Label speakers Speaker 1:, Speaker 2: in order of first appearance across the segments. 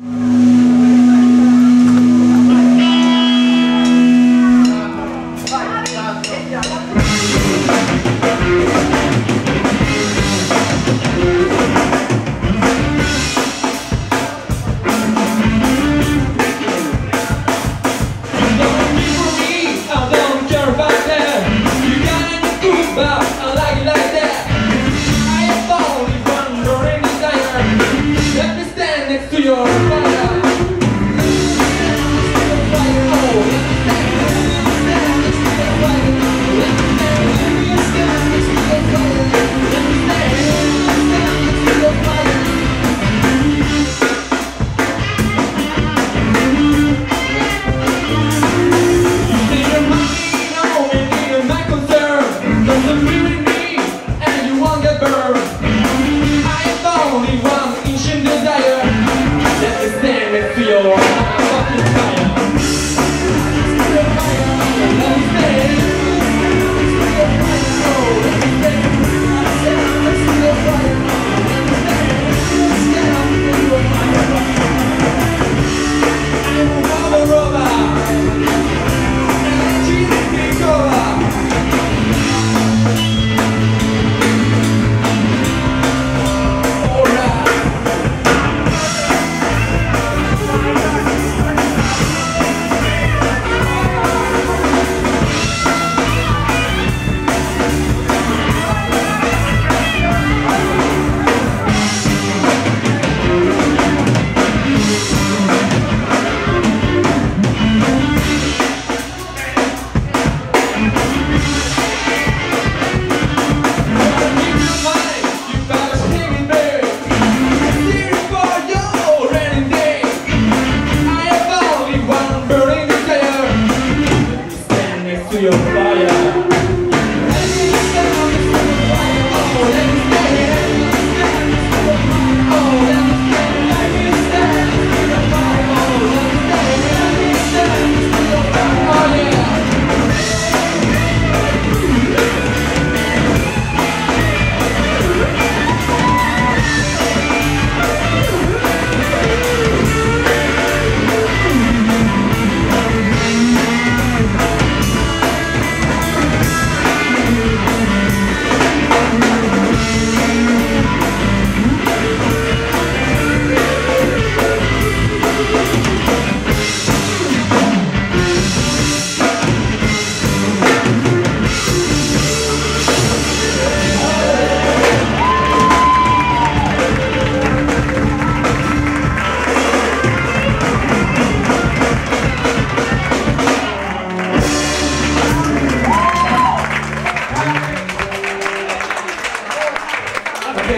Speaker 1: you your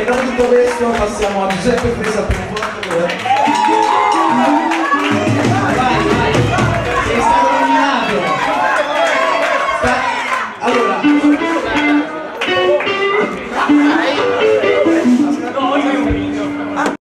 Speaker 2: Bene, dopo tutto questo passiamo a Giuseppe Presa per un quarto d'ora. Vai, vai. Sei stato nominato. Sta... Allora,